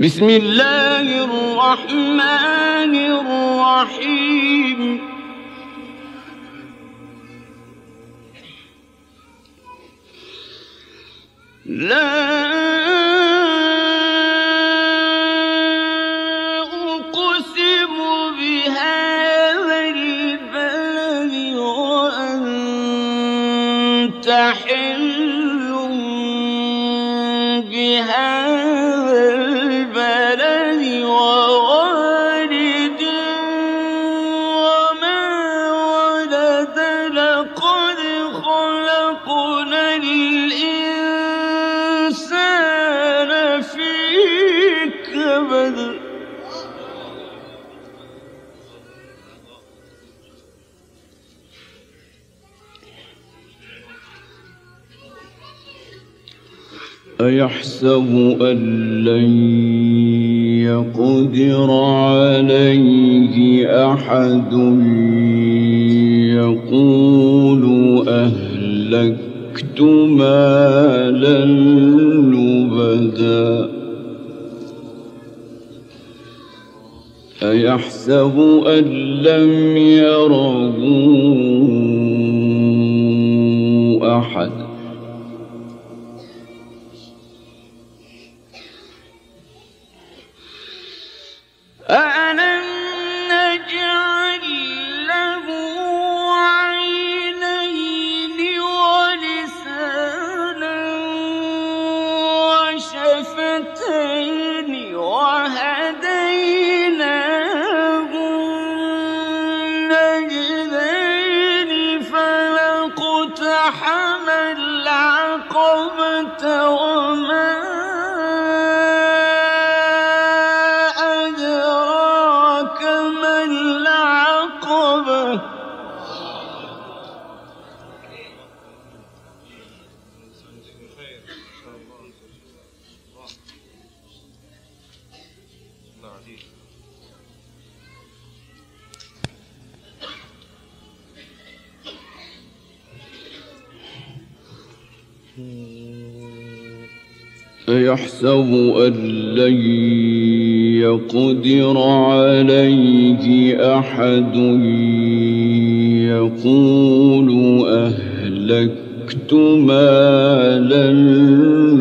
بسم الله الرحمن الرحيم. لا أيحسب أن لن يقدر عليه أحد يقول أهلكت مالا لبدا. أيحسب أن لم يره أيحسب أن لن يقدر عليه أحد يقول أهلكت مالا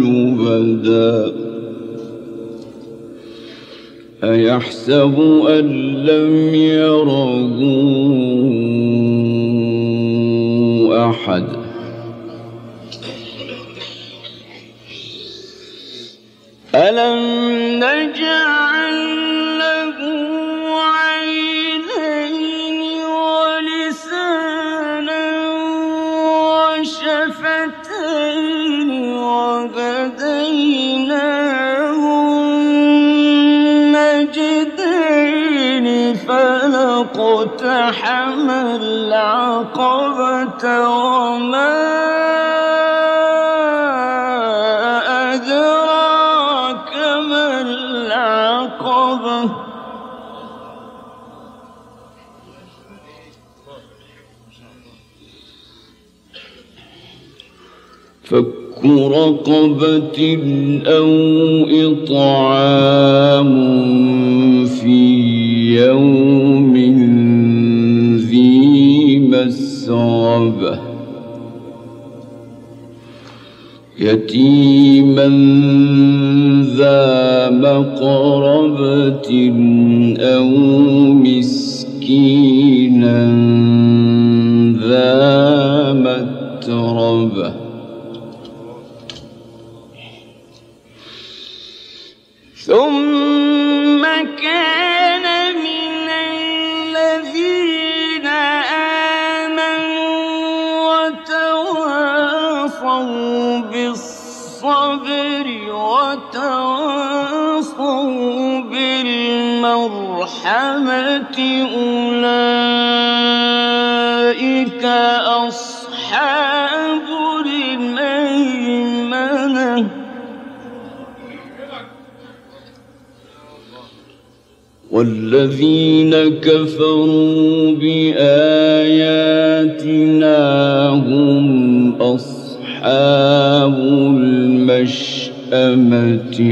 لبدا. أيحسب أن لم يره أحد؟ وما أدراك ما العقبة. فك رقبة أو إطعام في يوم مسربة يتيما ذا مقربة أو مسكينا ذا متربة. بالمرحمة أولئك أصحاب الميمنة. والذين كفروا بآياتنا هم أصحاب المشأمة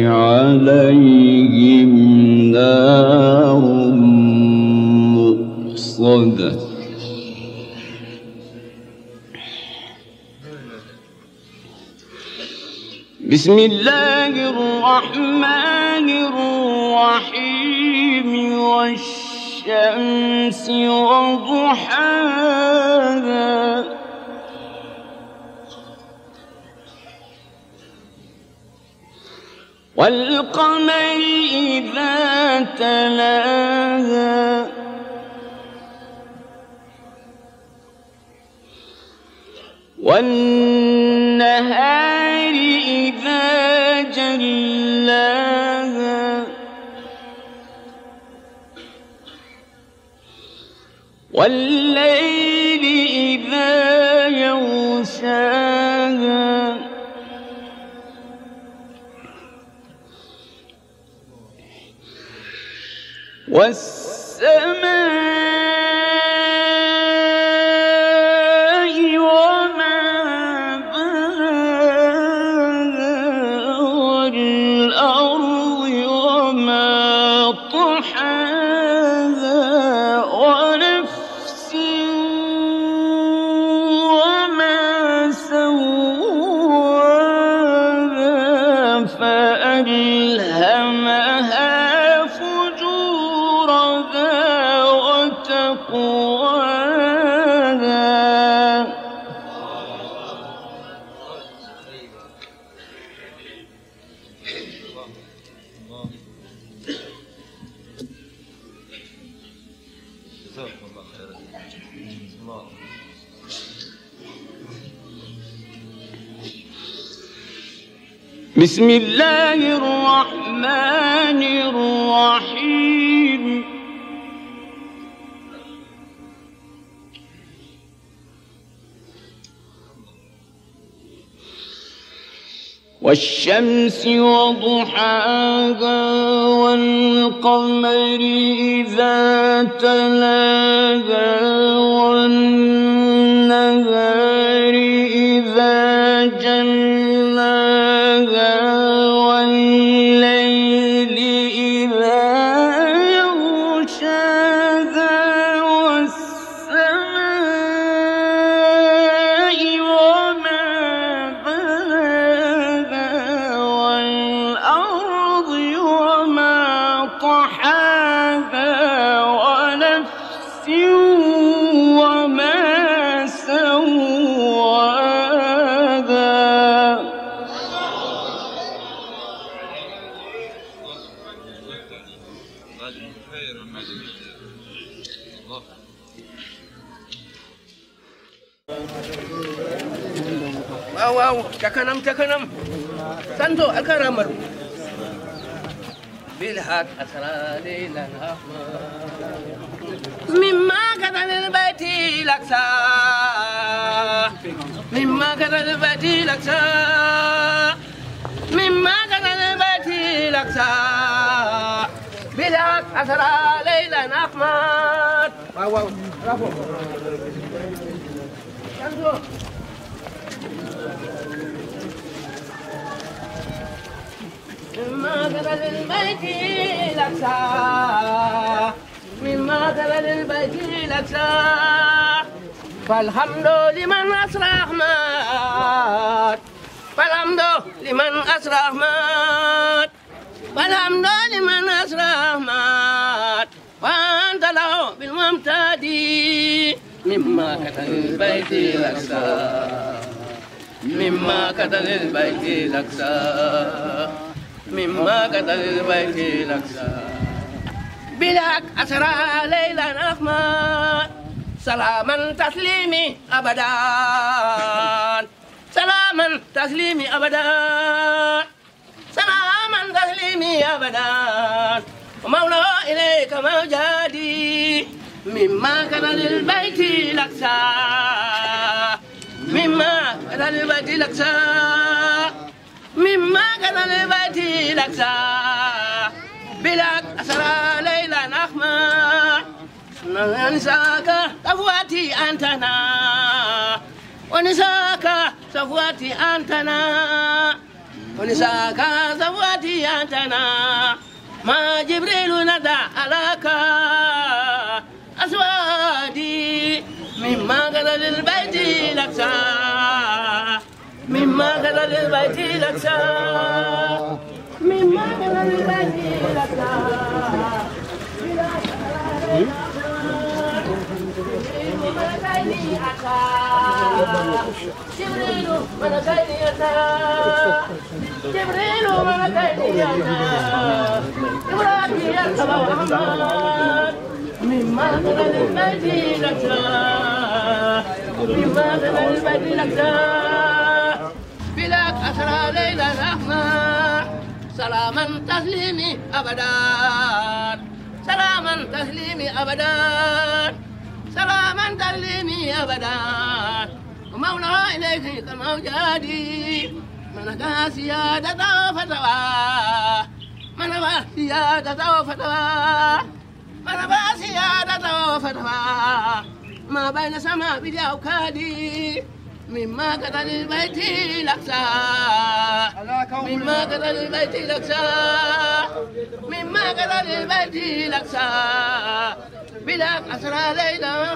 عليهم. نار مؤصدة. بسم الله الرحمن الرحيم. والشمس وضحاها. والقمر إذا تلاها. والنهار إذا جلاها. والليل والسماء بسم الله الرحمن الرحيم. والشمس وضحاها والقمر إذا تلاها والنهار waaw waaw ca kanam ca kanam santo alkaramar بالهاك أسراري لنا مما كان البيت لكسا مما كان البيت لكسا مما كان البيت لكسا بالهاك أسراري لنا أحمد واو واو برافو مما كان للبيت لكسا مما كان للبيت لكسا فالحمد لمن أسرى أحمد فالحمد لمن أسرى أحمد فالحمد لمن أسرى أحمد وأنت له بالممتد. مما كان للبيت لكسا مما كتل البيت لكسا مما كتل البيت لكسا بلاك أسرى ليلا أحمد سلاما تسليمي أبدا سلاما تسليمي أبدا سلاما تسليمي أبدا ومولى إليك موجادي مما كان للبيت لكسا مما كان للبيت لكسا مما كان للبيت لكسا بلاك أسرى ليلا أحمد ننساك صفواتي أنتنا. ونساك صفواتي أنتنا. ونساك زواتي أنتنا. ما جبريل ندى عليك أسوادي مما قال للبيت لكسا مما قال للبيت لكسا مما قال للبيت لكسا جبريل ملكين يتا جبريل ملكين يتا إبراهيم يركب محمد. مما قبل البيت لك مما البيت لك بلاك أسرى ليلة الرحمة سلاما تسليمي أبدا سلاما تسليمي أبدا سلاما تسليمي أبدا ومولى إليك كالموجادي من كان سيادة فتوى من كان سيادة فتوى من كان سيادة فتوى ما بين سماء بالأوكادي مما قتل البيت لكسا مما قتل البيت لكسا مما قتل البيت لكسا بلا أسرى ليلة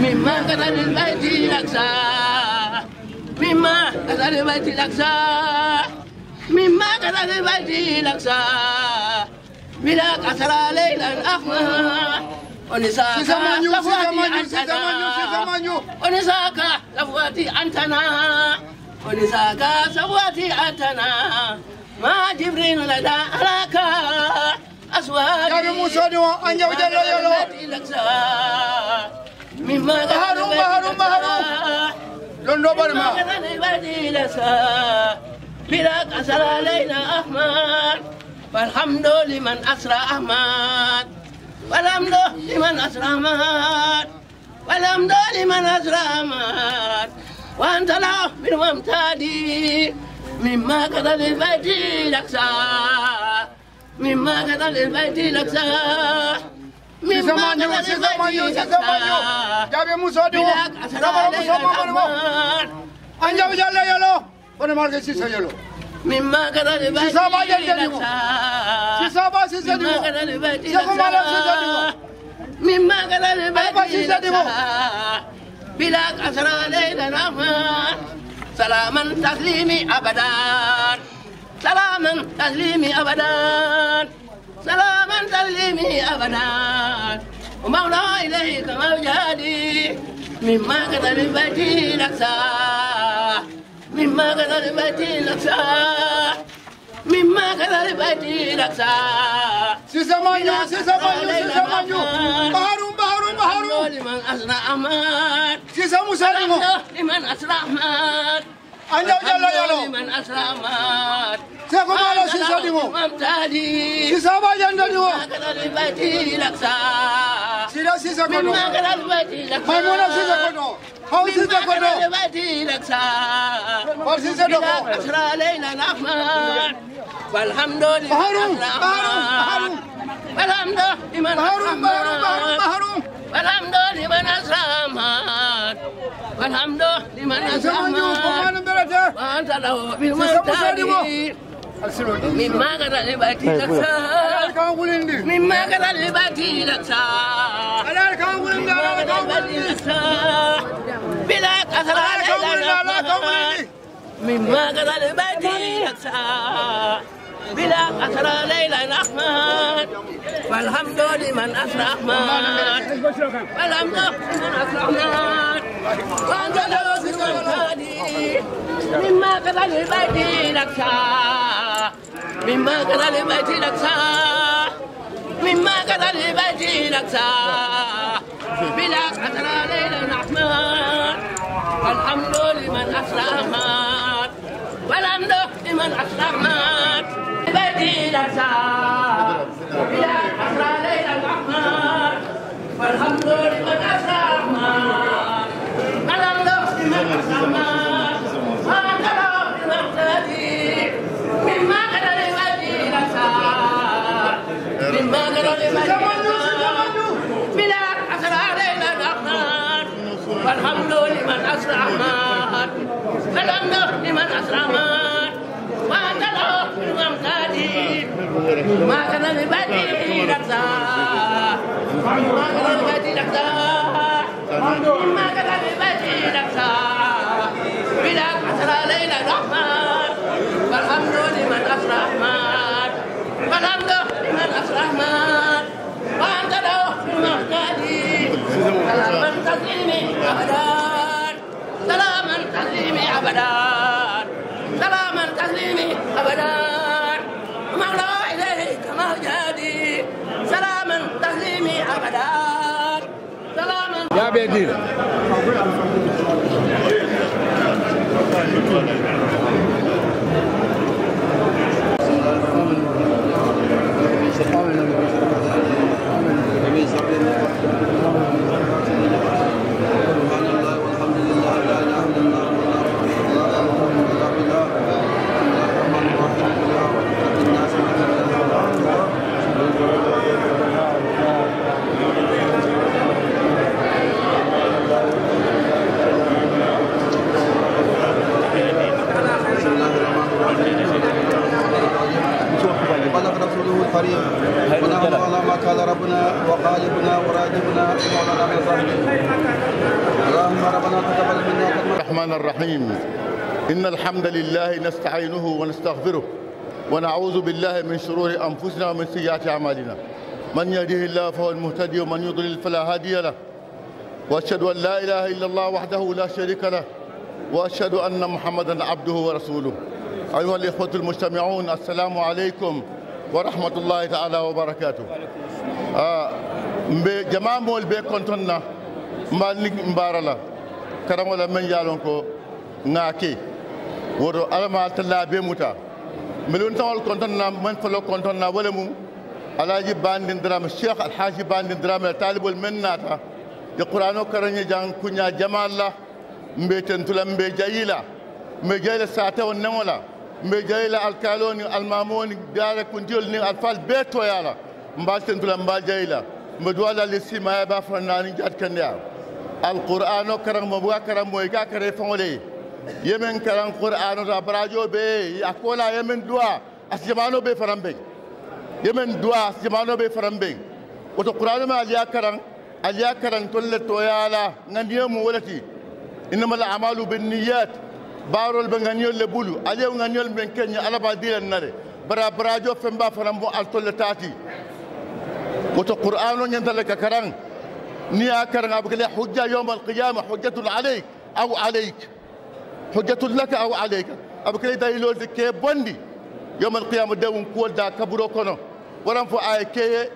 مما قتل البيت لكسا مما قتل البيت لكسا مما قتل البيت لكسا بلا أسرى ليلة أخمى ونساك. ونساك أنتنا. أنتنا. ما لدى أراك أسواتي يا موسى أن يوجد بلاك أسرى ليلى أحمد. والحمد لمن أسرى أحمد. والحمد لمن أسرى أحمد والحمد لمن أسرى أحمد وأنت له من ممتادي مما قتل البيت لكسا مما قتل البيت لكسا مما Sisamanyu, قتل sisamanyu, البيت sisamanyu. لكسا Jabe Musa dua. بلاك أسرى Nama ليلى Musa mama أحمد An yawjad la yelo. Wana marke sisa yelo. مما قتل البيت Sisa ba jende ni mo. لكسا Sisa ba sisa مما dua. قتل البيت Sisa mala sisa لكسا dua. مما قتل البيت أبا سيسا ديمو. لكسا بلاك أسرى ليلى الرحمن سلاما تسليمي أبدا سلاما تسليمي أبدا سلاما تسليمي أبدا ومولى إليك موجادي مما قتل البيت لكسا مما قتل البيت لكسا مما قتل البيت لكسا Sisamanyu, sisamanyu, sisamanyu. Baharun, baharun, baharun. لمن أسرى أحمد Sisa Musa dimo. لمن أسرى أحمد Yelo. لمن أسرى أحمد Seko mala sisa dimo. ممتادي Sisa ba jende dimo. Sida sisa kono. Maimuna sisa kono. البيت لكسا Bar sisa بلا doko. أسرى ليلى الأحمد والحمد لله baharun, baharun. والحمد لمن baharun, baharun, baharun. والحمد لمن أسرى والحمد لمن أسرى له Alsilo. مما قد لبيتي لكسا. مما قد لبيتي لكسا مما لبيتي gulindi. لكسا بلا كسرى gulindi. مما قد لبيتي لكسا بلا أسرى ليلى الأحمد والحمد لمن أسرى أحمد والحمد لمن أسرى أحمد وأنت بالمهتدي والحمد لمن أحمد والحمد لمن أسرى أحمد وأنت له بمقتدي مما قد لبيتي لسا مما قد لبيتي لسا بلا أسرى ليلى الأحمد والحمد لمن أسرى أحمد والحمد لمن أسرى أحمد ما كان لبدي رقصا ما كان لبدي رقصا ما كان لبدي رقصا بلا لمن أسرى الرحمن والحمد لمن أسرى الرحمن وأنت المهتدي سلاما تسليمي أبدا سلاما تسليمي أبدا سلاما تسليمي أبدا مولى إليك مهجدي سلاما تسليمي أبدا سلاما يا بيدينا بلغ ونعوذ بالله من شرور أنفسنا ومن سيئات أعمالنا. من يهده الله فهو المهتدي ومن يضلل فلا هادي له. وأشهد أن لا إله إلا الله وحده لا شريك له. وأشهد أن محمدا عبده ورسوله. أيها الإخوة المجتمعون السلام عليكم ورحمة الله تعالى وبركاته. آه mbara la karaŋo la meŋ ye a loŋ ko ŋa ke woto alama talla be folo konton na wo le mu alaji bandin drame cheikh alhaji bandin drame talibol meŋ naata ye qur'ano karaŋe jaŋ kuña jamal la mbe tentula mbe jayi la mbe jayi la saatewo neŋo la mbe jayi la alkalo ni almamo ni alfal bee toya la mbal tentula mbal jayi la mbe duwa la lisi maya ba fana naani jat kendeya alqur'ano karaŋ mo buga karaŋ moy ka kare faŋo le yemen karaŋ qur'ano to a barajo be a kola yemen duwa as jamano be faraŋ beŋ yemen duwa as jamano be faraŋ beŋ woto qur'ano ma aliya karaŋ aliya karaŋ tol le toya la ŋandiyo mu wo le ti innama al amalu binniyat baarol be ŋaniyol le bulu aliyew ŋaniyol meŋ keña ala ba dilen na de bara barajo femba fanaŋ mo al tol le taati woto qur'ano ñantale ka karaŋ ni a karaŋ a bukele hujja yawma alqiyama hujjatun alayk aw alayk hujjatun laka aw alayka a bukele dalilol de ke bondi yawma alqiyama dewum kuwol da kaburo kono waran fo aye keye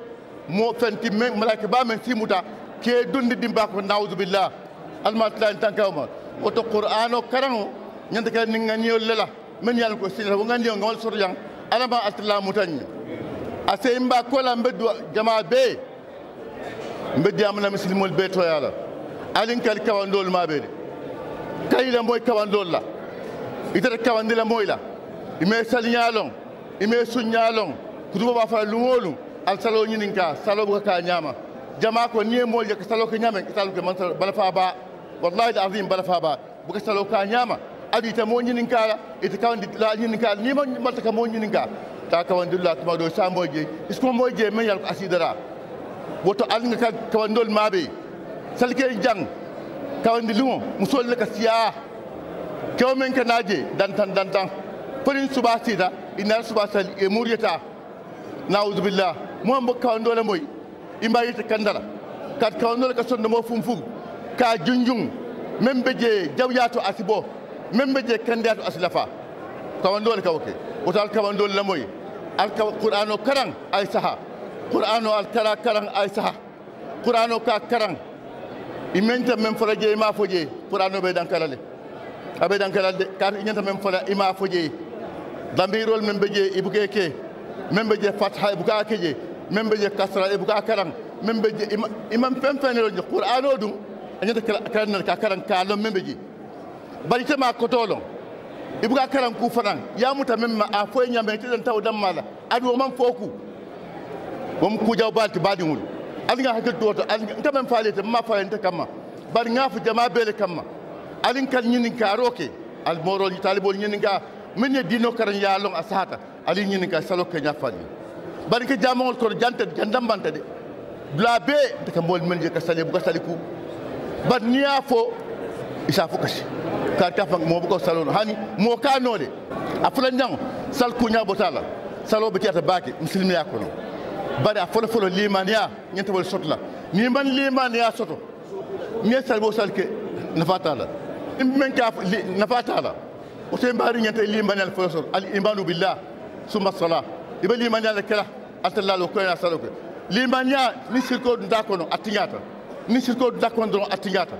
mo fenti men malaka ba men simuta ke dundi dimba ko naudu billah almatlan tankawma woto qur'ano karaŋo ñanta kala ni ŋaniyol lela men yalla ko sinata wo ŋaniyo ngawol soto jang alama altala mutanña a sey mba kola mbe du jama be mbe diyamana misilmol be toyala alin salo buka ka ñama jama ko ni mol je ka salo ka ñama salo ke man bala fa ba wallahi al azim bala fa ba buka salo ka ñama adi ta mo ñinin ka la ita kawandi la ñinin ka ni mo malta ka mo ñinin ka ta kawandilla tuma do sa moje isko moje men yal ko asidara woto alga ka kawandol maɓe salke jang kawandi lumo musol le ka siya kewo men ka naje dantan dantan fonin suba sida inar suba sal e muryata naudu billah mo mbo kawandole moy imba yita kandara kat kawandole ka sonno mo fum fum ka junjung men be je jawyato asibo men be je kandiyato asilafa kawandole ka woke woto al kawandole moy al qur'ano karang ay saha qur'ano al kara karang ay saha qur'ano ka karang imente men fola je ima fo je qur'ano ɓe dankalale aɓe dankalal de kaata iñanta men fola ima fo je. Dambirol men ɓe i ibuke ke men ɓe je fatha ibuka ke je. Men ɓe je kasra ibuka karan men ɓe je imam fen fenero je qur'an o ɗum añanta karannal ka karan kalon men ɓe je baritema kotolon ibuka karan ku fanan yamuta men ma a foye ñame teɗan taw dammaɗa aɗi woman foku wom kujaw balti baɗi ngol alin haka dota alin ta man fale ta ma fale ta kamma bar nga fu jama bele kamma alin kan nyin ka roke al moro ni talibol nyin ka min dino karan ya lon asata alin nyin ka salo ka nyafali bar ka jamol ko janta jandam banta de. Bla be ta kan bol men je ka sale bu ka saliku bar niya fo isa fo kashi ka ta fa mo bu ko salo hani mo ka no de. Afulan jango sal kunya botala. Salo be ta baki muslimi yakono bari a folo folo limaniya nyanta wol sotla ni man limaniya soto ni sal bo sal ke nafatala men ka nafatala o te mbari nyanta limaniya folo sot al imanu billah summa salah ibe limaniya la kala altalla lo ko na salo ko limaniya ni sirko nda kono atinyata ni sirko nda kono don atinyata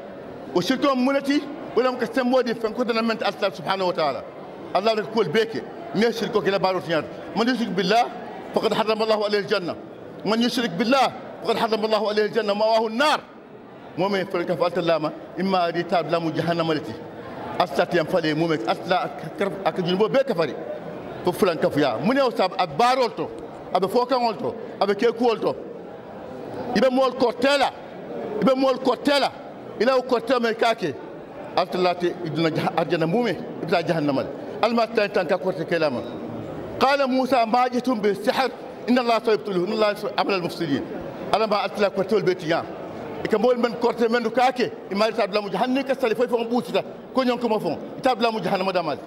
o sirko munati wala ko sembodi fen ko dana men allah subhanahu wa ta'ala allah ko kol beke ne sirko kala baro tinyata man yushrik billah faqad harrama allah alayhi aljanna man yushrik billah faqad harrama allah alayhi aljanna mawahu an-nar momen fen فقد حرم الله عليه الجنة. من يشرك بالله فقد حرم الله عليه الجنة. مواه النار. مومي فرنك فالت اللامة. إما ريتاب لامو جهنم التي أستات ينفلي. مومي أستلا أكرب أكجنب بيك فري ففلان كفيا. من يوساب أبارولتو أبي فوكان ولتو أبي كيكو ولتو إبا مول كورتيلا. إبا مول كورتيلا. إلا كورتيلا ميكاكي أستلا تي إدنا جهنم مومي إبتا جهنم المال المال تانتان كورتي كلامه قال موسى ما جئتم بالسحر إن الله سيبطله إن الله عمل المفسدين. أنا ما قلت لك قلت البيت يا؟ كمول من كرت من كاكي ما يصاب لا مجهن نك سالي فوي فون بوتي كون يونكو ما فون يتاب لا مجهن ما دامال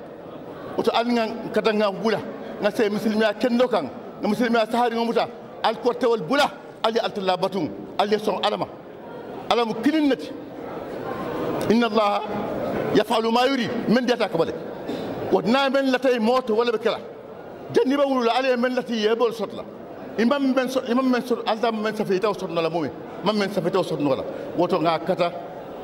وتو أن نان بولا. نا مسلم يا كين مسلم يا سحر موسى. الكرت والبولا علي قلت الله بتوم علي سون علما علم كلنت إن الله يفعل ما يريد من دي تاكبل ودنا من لتاي موت ولا بكره جني بقول عليه من التي يبول صدلا إمام من إمام من صد ألدم من سفيتة وصد نلا مومي إمام من سفيتة وصد نلا وتو نعكتا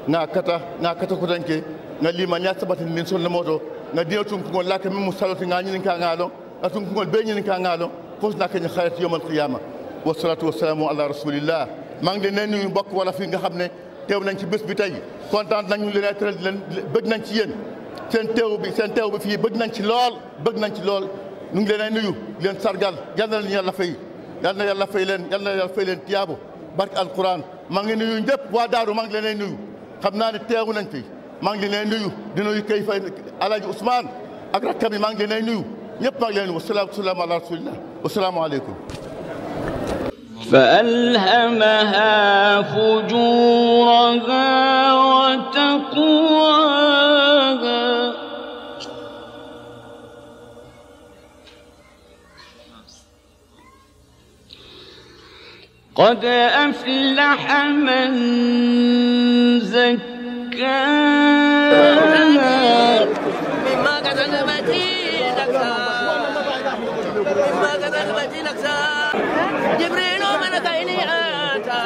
نعكتا نعكتا كذا نلي مانيا سبات من صد نموتو نديو تون كون لك من مسلط نعاني نكع نعالو أتون كون بيني نكع نعالو كوز نك نخالت يوم القيامة. والصلاة والسلام على رسول الله. مانغ لنينو يبقى ولا في نخابنا تيو نانتي بس بتاعي كونتان نانيو لنيتر بجنانتيين سنتيو بي سنتيو بي في بجنانتي لول. بجنانتي لول. Ñu ngi leen ay nuyu leen sargal yal na leen yàlla fay yal na yàlla fay leen yal na yàlla fay leen tiyaabo barke alquran maa ngi nuyu ñëpp waa daaru maa ngi leen ay nuyu xam naa ne teewu nañ fi maa ngi leen ay nuyu di nuyu kay fay alaaji Ousmane ak rakkam yi maa ngi leen ay nuyu ñëpp maa ngi leen nuyu wasalaam ala rasulillah wasalaamu aleykum فألهمها فجورها وتقواها قد أفلح من زكاها مما مما كتبت لك جبريل ملك إلي أتى.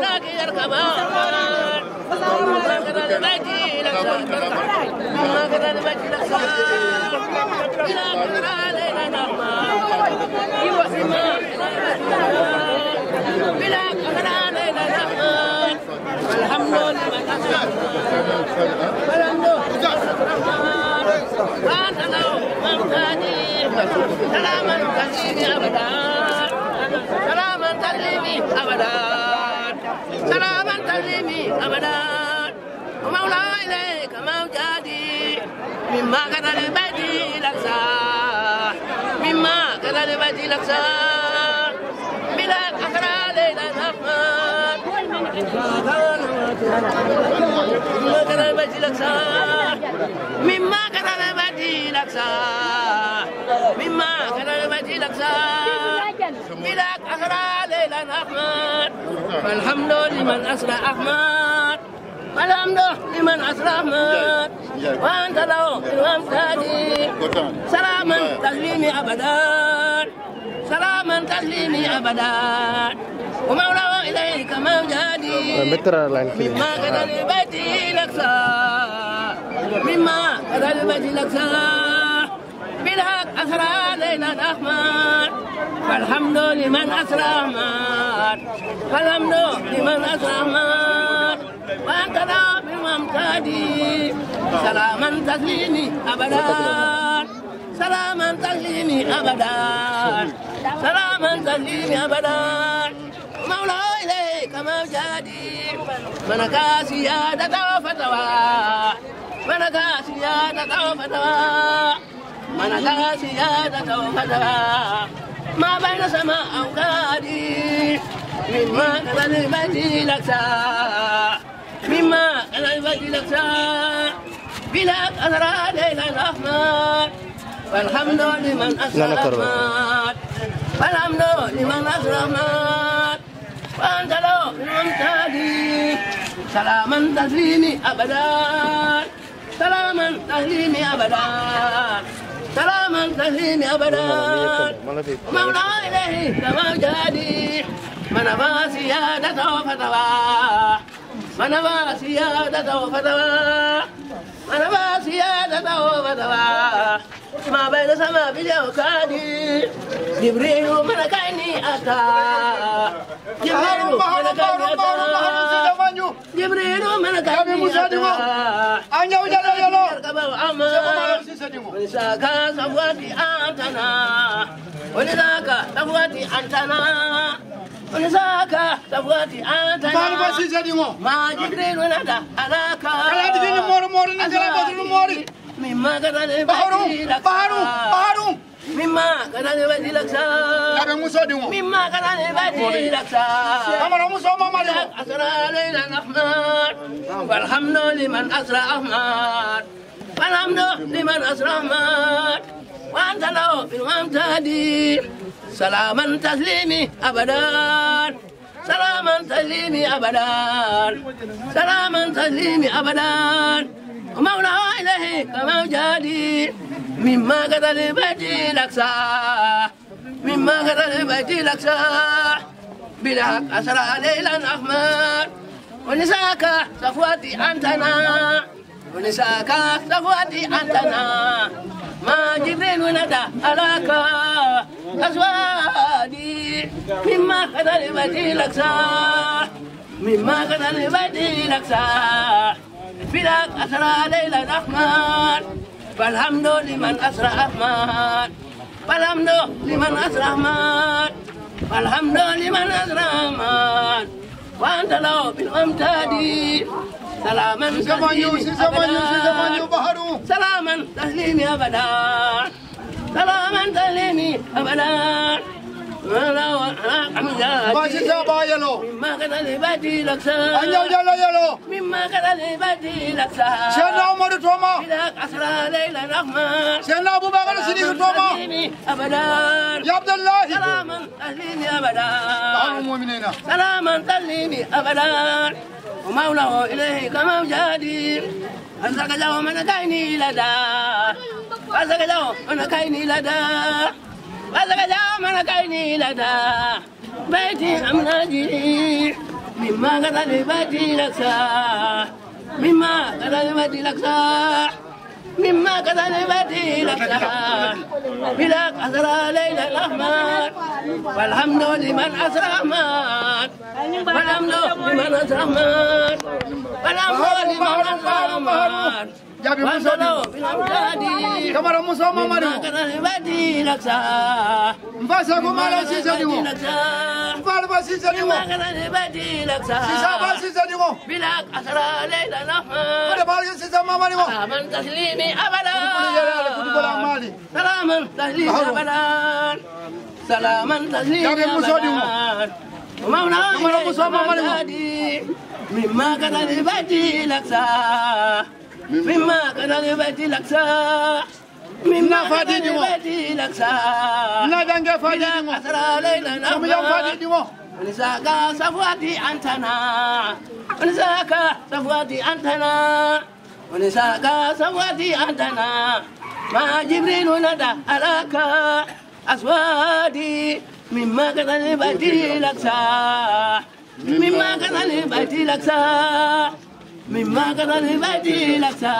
لكن يركب. سلاما أبدا سلاما تسليمي أبدا. ومولى إليك موجادي مما كان لبيتي لكسا مما كان لبيتي لكسا بلا أخرى ليلة نفمان مما كان لبيتي لكسا مما كان لبيتي لكسا مما كان فالحمد لمن أسرى أحمد الحمد لمن أسرى أحمد وأنت له سادي سلاما تسليمي أبدا سلاما تسليمي أبدا ومولاه إليك موجادي مما كان لبيتي لكسا مما كان لبيتي لكسا بالحق أسرى ليلى أحمد فالحمد لمن أسرى أحمد فالحمد لمن أسرى أحمد وأنت لا بممتدي سلاما تسليمي أبدا سلاما تسليمي أبدا سلاما تسليمي أبدا مولى إليك موجادي منك سيادة وفتوى منك سيادة وفتوى منك سيادة وفتوى ما بين سماء أوكادي. مما كان البيت لكسا مما كان البيت لكسا بلا أثر ليل الرحمن. والحمد لمن أسرى الرحمن. والحمد لمن أسرى الرحمن. وأنت له الممتدي سلاما تسليمي أبدا. سلاما تسليمي أبدا. سلاما تسليمي أبدا. مولا إليه كما جادي. من أبا سيادة وفتوى من أبا سيادة وفتوى من أبا سيادة وفتوى ما بين سما باليوكادي جبريل ملكيني أتى جبريل ملكيني أتى جبريل ملكيني أتى Anya ujala yalo. يركب أما ولذاك صفوتي أنتنا ولذاك صفوتي أنتنا صفوتي Fal ba أنتنا sisa dingo. ما ندى علىك Kala digini moro moro ni jala badru mori. مما لبدي لك baharu, baharu. مما كان لبدي لك Kabe muso dingo. مما كان لبدي لك Kamara muso mama dingo. أسرى ليلى الأحمر والحمد لمن أسرى أحمر والحمد لمن أسرى أحمر وأنت له في الممتدي سلاما تسليمي أبدا. سلاما تسليمي أبدا. سلاما تسليمي أبدا. ومولى إليه كما جادي. مما قتل بيتي لكسا مما قتل بيتي لكسا بالحق أسرى ليلا أحمر ونساك صفوتي أنتنا. ونساك صفوتي أنتنا ما جبريل ندى أراك أزوادي مما قتل بيتي لكسا مما قتل بيتي لكسا بالحق أسرى ليلا أحمر فالحمد لمن أسرى أحمد. فالحمد لمن أسرى أحمد. والحمد لمن أكرمن وأنت له بالأمتاد سلاما zamanyu baharu. سلاما تسليمي أبدا. سلاما تسليمي أبدا. Ba sisa ba yalo. مما كان لبدي لك Anya ujala yalo. مما كان لبدي لك Sena Umaru Toma. بلاك أسرى ليلى الرحمن Sena Abu Bakar Siddiq Toma. أبدا Ya Abdullahi. سلاما تسليمي أبدا Baharu mu'minina. سلاما تسليمي أبدا ومولاه إليه كما جادي أنزك جو من كيني لدى أنزك جو من كيني لدى بيتي أمناجي مما قتل بيتي لكسا مما قتل بيتي مما قتل بيتي لكسا بلاك ليلى الأحمر. والحمد لمن أسرى أحمد والحمد لمن أسرى أحمد والحمد لمن أسرى أحمد Jabi muso وانزلوا dingo. في الأمجاد Kamara muso mama مما dingo. قتل بيتي لكسا Mbasa kumala sisa dingo. Fal ba sisa dingo. مما قتل بيتي لكسا Sisa ba sisa dingo. بلاك أسرى ليلى الأحمر Ada bal sisa mama dingo. سلاما تسليمي أبدا Kuli jala kuli bola mali. سلاما تسليمي بحرو. أبدا سلاما تسليمي يا أبي موسى ديمو. أبدا ومولا مما كان لبيتي لبيتي لكسا مما فادي ديمو. لبيتي fadi بلا dingo. أسرى ليلا yang fadi نفا dingo. ونساك صفواتي أنتنا ونساك صفواتي أنتنا ونساك صفواتي أنتنا ما جبريل ندى أراك أسوادي مما كان لبيتي لكسا مما كان لبيتي لكسا مما كان لبيتي لكسا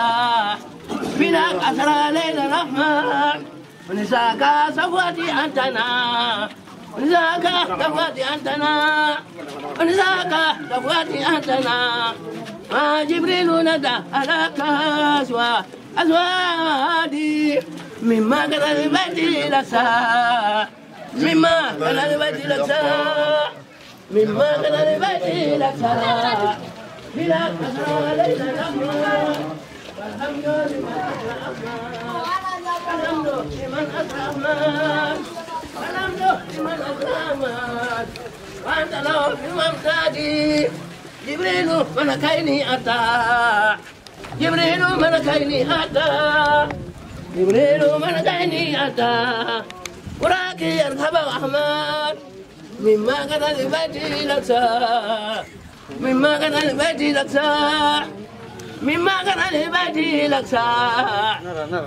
بلاك أسرى ليل الرحمن. ونساك صفواتي أنتنا. ونساك صفواتي أنتنا. ونساك صفواتي أنتنا. ما جبريل ندى أراك أسوى أزوادي مما لبيتي لكسا مما لبيتي لكسا مما لبيتي لكسا بلا أسرى ليل الرحمن والحمد لمن أسرى الحمد لمن الرحمن الحمد لمن أكرمك وأنت له بالممتاز جبريل ملكين أتى جبريل ملكين أتى جبريل ملكين أتى وراكي يركب أحمد مما لبيتي لكسا مما كان لبيتي لكسا مما كان لبيتي لكسا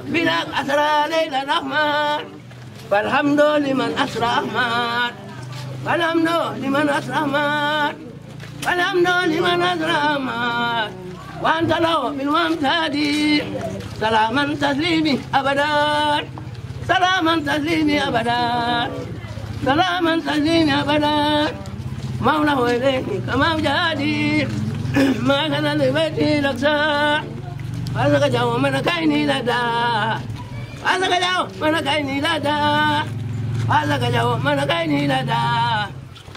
بلاك أسرى ليلة أحمد. فالحمد لمن أسرى أحمد. فالحمد لمن أسرى أحمد. فالحمد لمن أسرى أحمد. وأنت له بالممتاد سلاما تسليمي أبدا. سلاما تسليمي أبدا. سلاما تسليمي أبدا. مولاه إليك كما جادي ما كان لبيتي لكسا هذا جو من كايني لدى. هذا جو من كايني لدى. هذا جو من كايني لدى.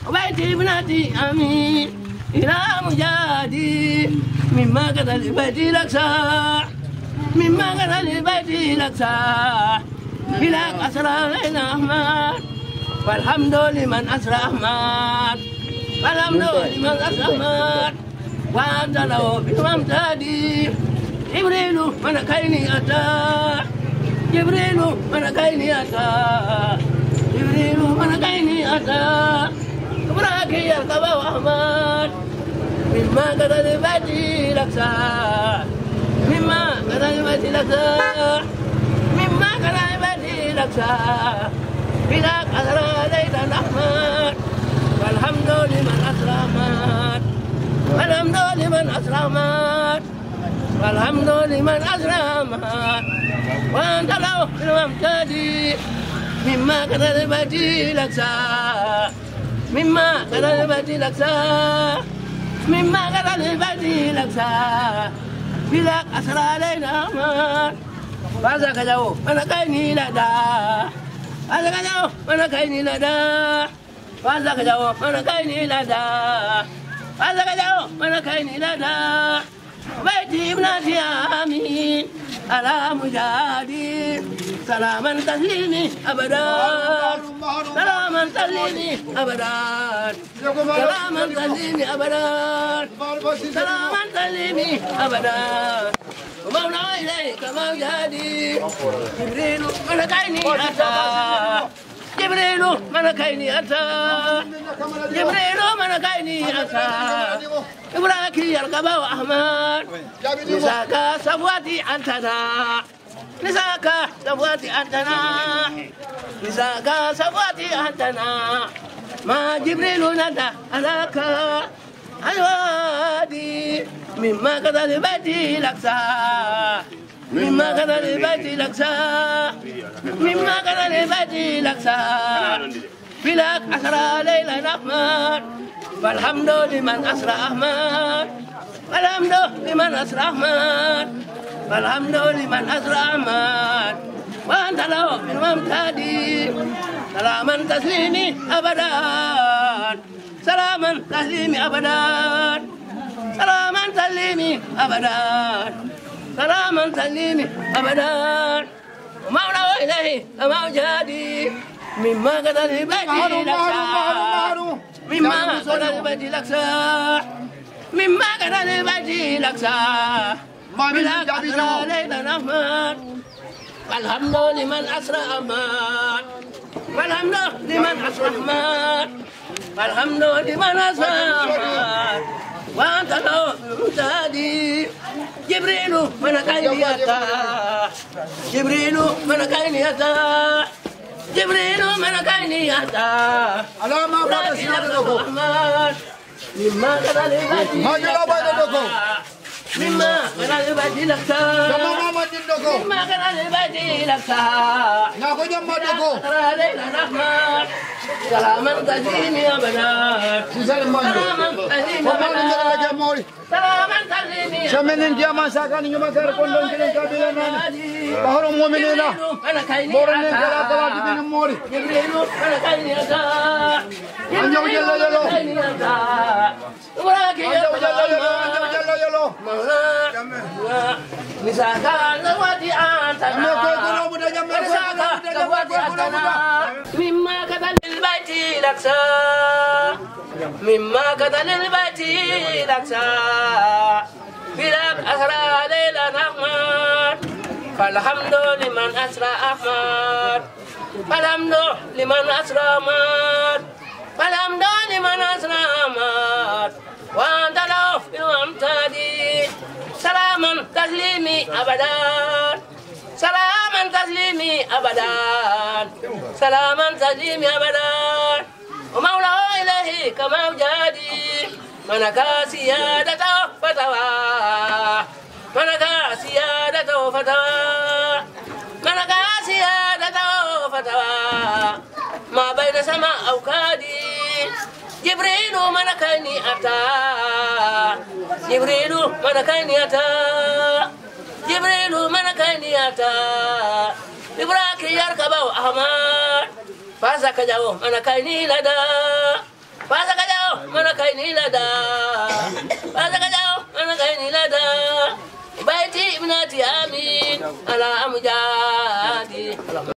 وبيتي ابنتي أمين إلى مجادي. مما كان لبيتي لكسا مما كان لبيتي لكسا بلاك اسرى ليلى أحمد. والحمد لمن أسرى أحمد. والحمد لمن احمد وأنت له بالممتاد جبريل ملكين أتى جبريل ملكين أتى جبريل ملكين أتى أبراك يركب أحمد مما لبيتي لكسا مما لبيتي لكسا مما قد لبيتي لكسا بلاك أسرى ليلة أحمد والحمد لمن أسرى أحمد والحمد لمن أسلمت والحمد لمن أسلمت وأنت له في الممتد مما كان بيتي لكسا مما كان بيتي لكسا مما كان بيتي لكسا بلاك أسرى علينا أحمد فازك جو أنا كيني لدى. فازك جو أنا كيني لدى. فازك جو أنا كيني لدى هذا كذا وأنا كاين لدى بيتي ابنتي امين على مجادي سلاما تسليمي ابدا سلاما تسليمي ابدا سلاما تسليمي ابدا سلاما تسليمي ابدا ومولا اليك موجادي جبريل وأنا كاين اتى جبريل من كيني أتى جبريل من كيني أتى إبراك يركب أحمد نساك صفواتي أنتنا نساك صفواتي أنتنا نساك صفواتي أنتنا ما جبريل ندى ألاك أيوادي مما قد لبيتي لكسا مما كان لبيتي لكسا مما كان لبيتي لكسا بلاك أسرى ليلى أحمد فالحمد لمن أسرى أحمد الحمد لمن أسرى أحمد فالحمد لمن أسرى أحمد وأنت له من ممتدي سلاما تسليمي أبدا. سلاما تسليمي أبدا. سلاما تسليمي أبدا. سلاما تسليمي أبدا. ومولى اليه كما جادي مما قد لبيتي لكسا مما قد لبيتي لكسا مما قد لبيتي لكسا بلا قدر ليلة نحمد والحمد لمن أسرى أمان والحمد لمن أسرى أمان والحمد لمن أسرى أمان وأنت له المهتدي جبريل من كين أتى جبريل من كين أتى جبريل من كين أتى على ما فات سيادتكم الرحمن مما كان لبيتي ما جرى بينكم مما كان لبيتي لك كما ما مدنكم مما كان لبيتي لك ناخذ جمدكم علينا الرحمن سلاما تزيني أبدا سلام مانجو سلاما تزيني وما نجرى أبدا لك موري سلاما تزيني شمنين جاما ساكن يوم كار كوندون كلين كابيلا نان بحر مؤمنين أنا كايني مورن كلا أتا كلا تبين موري جبريل أنا كايني أتا أنجو جل جلاله. كايني أتا وراكي يا جل جلاله جل جلاله مولا Misalkan zawati antana Misalkan zawati antana Mimma kata lil baiti laksa Mimma kata lil baiti laksa Bilak asra layla nahmat Falhamdu liman asra ahmad Falhamdu liman asra ahmad Falhamdu liman asra ahmad Wa anta lahu fil amtadi سلاما تسليمي ابدا سلاما تسليمي ابدا سلاما تسليمي ابدا ومولى اليه كما وجادي منك سيادته فتوى منك سيادته فتوى منك سيادته فتوى ما بين سماء او كادي جبريل ملكني أتى جبريل ملكني أتى جبريل ملكني أتى إبراك يركب أحمد فازك جو ملكني لدى فازك جو ملكني لدى فازك جو ملكني لدى بيتي ابنتي آمين على أمجادي